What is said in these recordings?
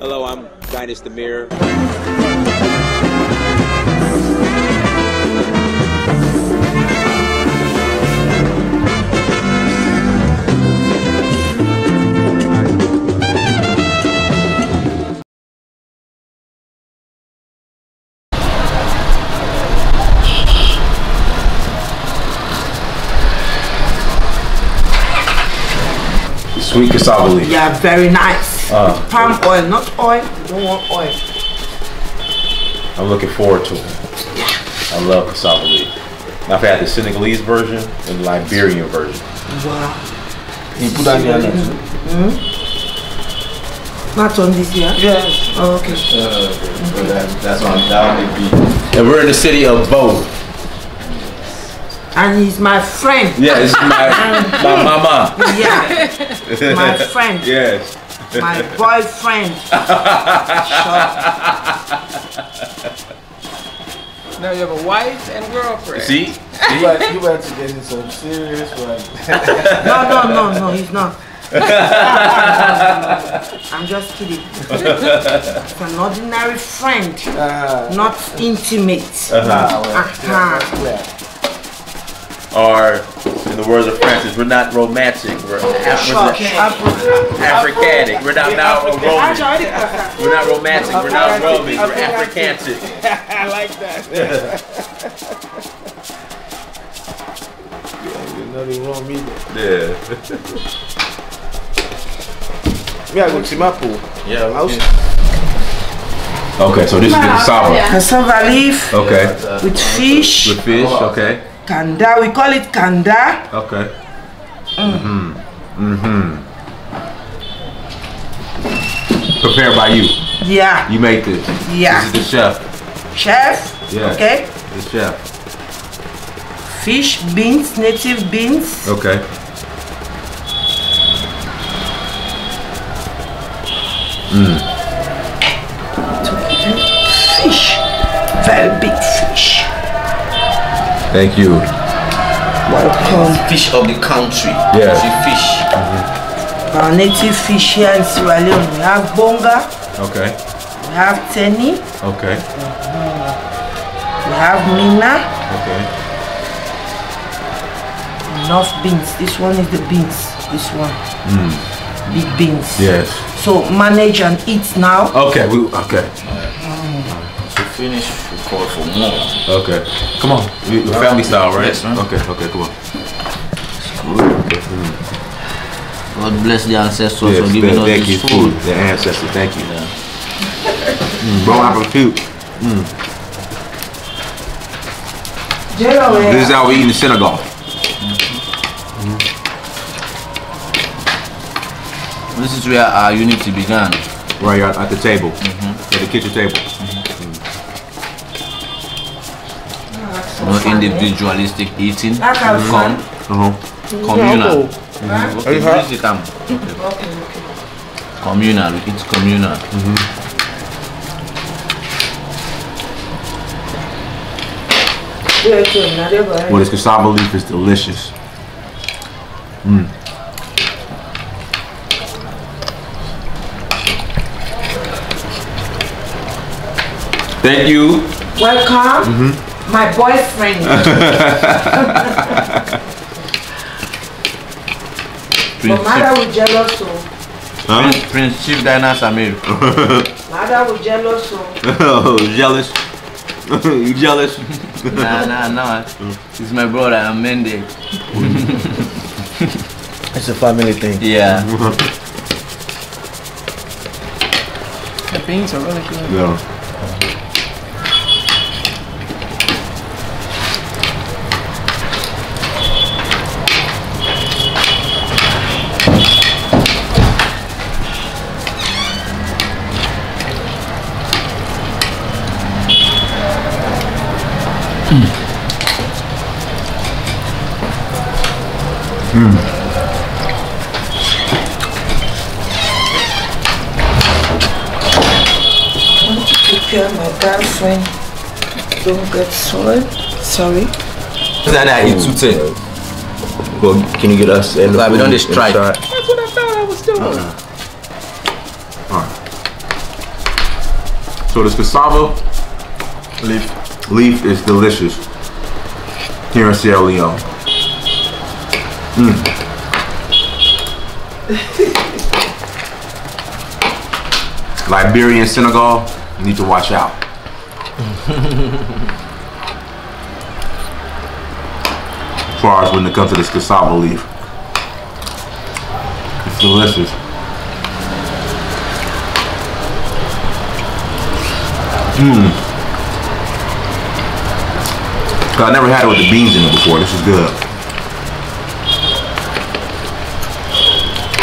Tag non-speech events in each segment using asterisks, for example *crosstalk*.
Hello, I'm Dynast Amir. Sweet cassava leaf. Yeah, very nice. Uh, Palm oil, not oil. You don't want oil. I'm looking forward to it. I love cassava leaf. Now, I've had the Senegalese version and the Liberian version. Wow. You put that there next. Not on this year? Yes. Oh, okay. Uh, but that, that's on that would be. And we're in the city of Bo. And he's my friend. Yeah, this my, *laughs* my mama. Yeah. My *laughs* friend. Yes. My boyfriend. *laughs* Now you have a wife and girlfriend. See? You about, you about to get into some serious one. No, no, no, no, he's not. *laughs* I'm just kidding. It's an ordinary friend, Uh, not intimate. Uh-huh. ah, well, Uh-huh. yeah, that's clear. Or, in the words of Francis, we're not romantic. We're, oh, Af- Sure. we're Afro- Africanic. We're not now roman. We're not romantic. We're not Roman. We're Africantic. *laughs* I like that. *laughs* yeah, there's nothing wrong with me there. Yeah. *laughs* Me, I go to my pool. Yeah. I Okay, so this is the cassava. Cassava leaf Okay. with fish. With fish. Okay. Kanda, we call it kanda. Okay. Mm-hmm. Mm-hmm. Prepared by you. Yeah, You make this. yeah. This is the chef. Chef. Yeah. Okay. The chef. Fish, beans, native beans. Okay. Mm. Fish. Very big. Thank you. Welcome. fish of the country. Yeah. She fish. Mm-hmm. Our native fish here in Sierra Leone. We have bonga, Okay. we have teni, Okay. Mm-hmm. we have mina, Okay. enough beans. This one is the beans. This one. Mm. Big beans. Yes. So manage and eat now. Okay. We. Okay. Mm. To finish, we call for more. Okay. Come on. You, you family style, right? Yes, man. Okay. Okay. Come on. Okay. mm. God bless the ancestors Yes, for giving us thank you, this food. The ancestors. Thank you. Yeah. Mm, bon appetit. Jello, eh? This is how we eat in the Senegal. This is where our unity began. Right at, at the table. At the kitchen table. No individualistic eating. That has Come, Uh-huh. communal. Huh? Mm-hmm. Okay, use the cam. Um, okay, okay. Communal, we eat communal. Mm-hmm. Yeah, okay, now. Well, this cassava leaf is delicious. Mm. Thank you. Welcome, mm-hmm. My boyfriend. Prince, *laughs* but mother will jealous, so Huh? Prince, Prince Chief Dynast Amir. *laughs* mother will jealous, so oh, jealous. you *laughs* jealous? nah, nah, nah. He's my brother, I'm Mende. It's a family thing. Yeah. The beans are really good. Yeah. I want to prepare my girlfriend. Don't get soiled. Sorry. That I eat two ten. Well, can you get us? And Like, we don't dey strike. That's what I thought I was doing. Ah. Alright. So this cassava Leaf. leaf is delicious here in Sierra Leone. Mm. Liberia and Senegal, you need to watch out. as far as when it comes to this cassava leaf. It's delicious. Cause I never had it with the beans in it before. This is good.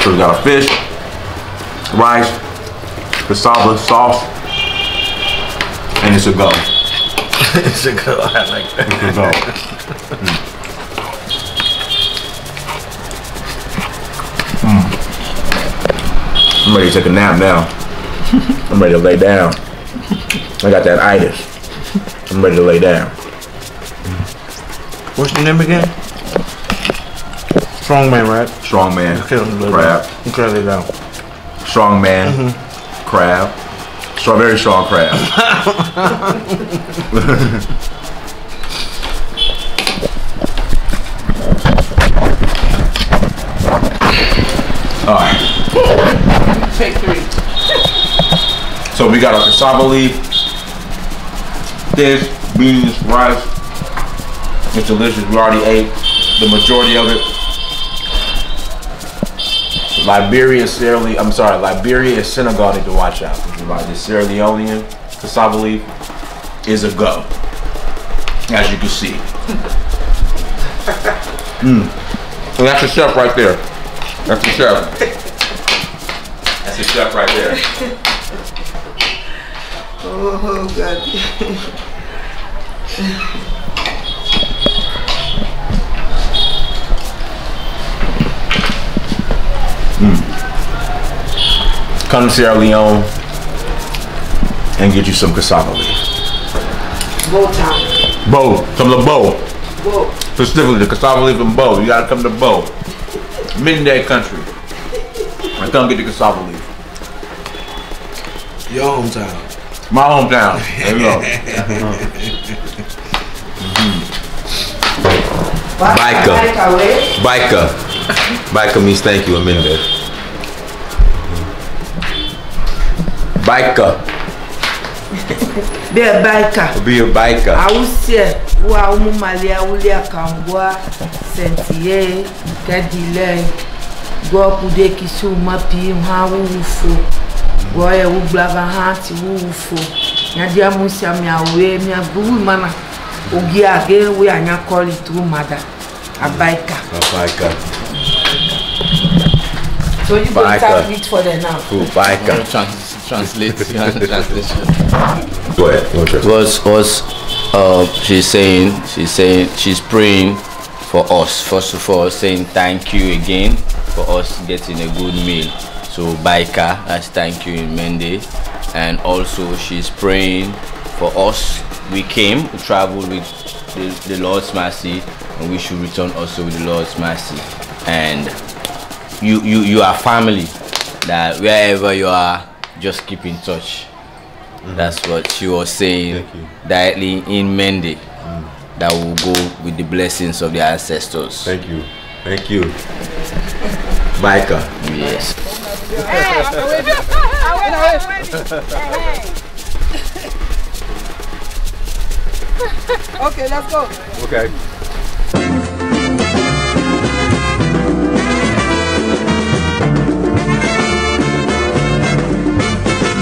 So we got a fish, rice, cassava sauce, and it's a go. *laughs* it's a go. I like that. It's a go. Mm. I'm ready to take a nap now. I'm ready to lay down. I got that itis. I'm ready to lay down. What's the name again? Strong man, right? Strong man, Okay, let me lay crab. lay down. Strong man, crab. Strawberry strong crab. *laughs* All right. Take three. So we got our cassava leaf, fish, beans, rice. It's delicious. We already ate the majority of it. Liberia Sierra Leone, I'm sorry, Liberia and Senegal need to watch out. The Sierra Leonean cassava leaf is a go, as you can see. *laughs* Mm. So that's the chef right there. That's the chef. That's the chef right there. *laughs* Oh God. *laughs* Hmm. come to Sierra Leone and get you some cassava leaf. Go town. Bo, come to Bo. Go. Specifically, the cassava leaf and Bo. You gotta come to Bo. Midday country. And come get the cassava leaf. Your hometown. My hometown. There you go. *laughs* Mm-hmm. Biker. Back away. Biker. Biker means thank you in Mende. Biker. Be a biker. Be a biker. Awusie wa umu mali awuli akambwa sentie kadile go kude kisu mapi ha wufo go ye wu blava ha ti wufo nyadi amusia mi awe mi abuwu mana ogi age we anya call it through mother a biker A biker. So you go Biker. start read for them now Cool, biker. Trans- translate translation. Go ahead. Go ahead. was was uh she's saying she's saying she's praying for us first of all saying thank you again for us getting a good meal so baika that's thank you in mende and also she's praying for us we came we traveled with the, the lord's mercy and we should return also with the lord's mercy and you you you are family that wherever you are just keep in touch that's what she was saying Thank you. directly in Mende. Mm. That will go with the blessings of the ancestors. Thank you. Thank you. Biker. Yes. Okay, let's go. Okay.